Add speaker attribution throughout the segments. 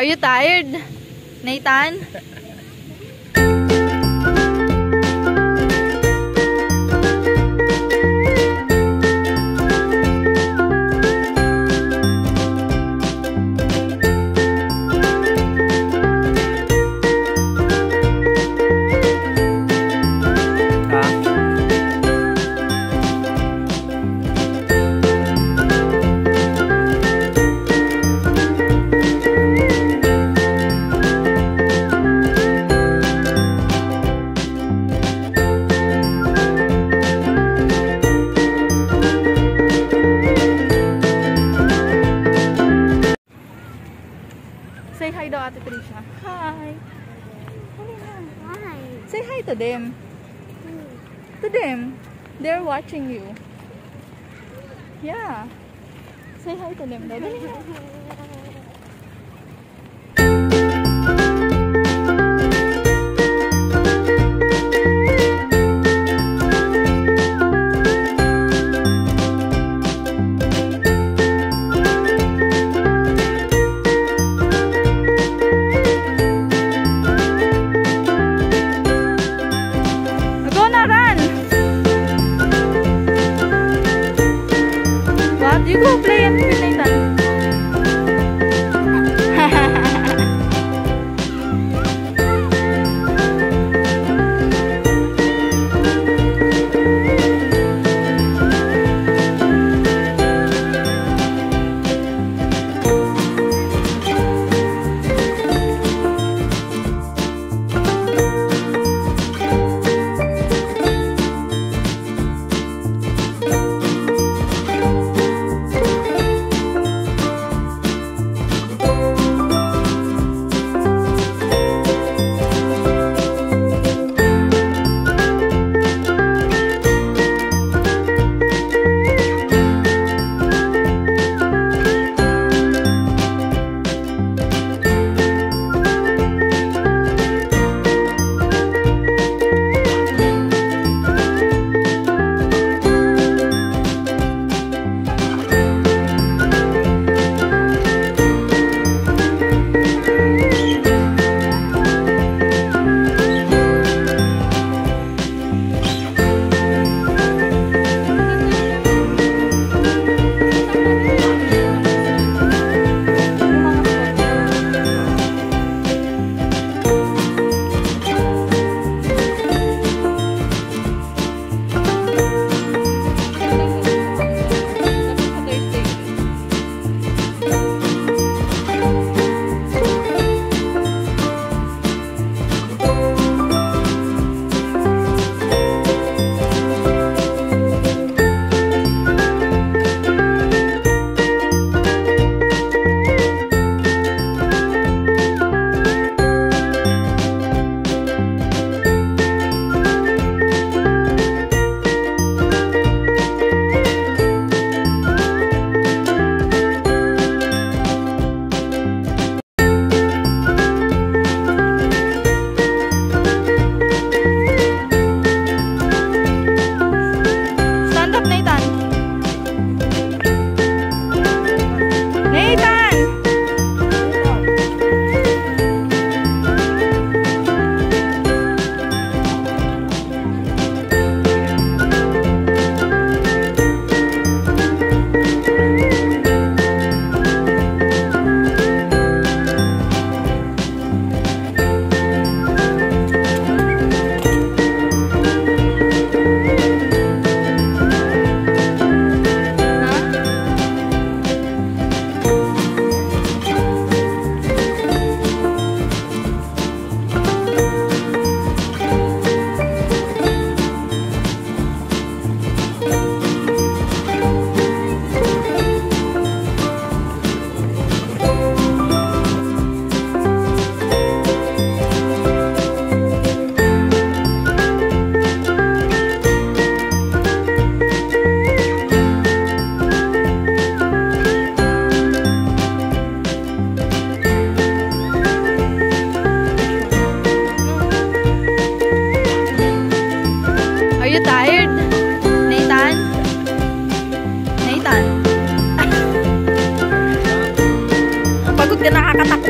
Speaker 1: Are you tired, Nathan? Ate Trisha. Hi.
Speaker 2: Why?
Speaker 1: Say hi to them. To them. They're watching you. Yeah. Say hi to them. daw. Dali na. You go play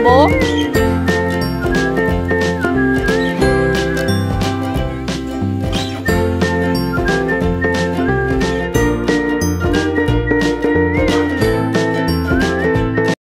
Speaker 1: nakakatakbo?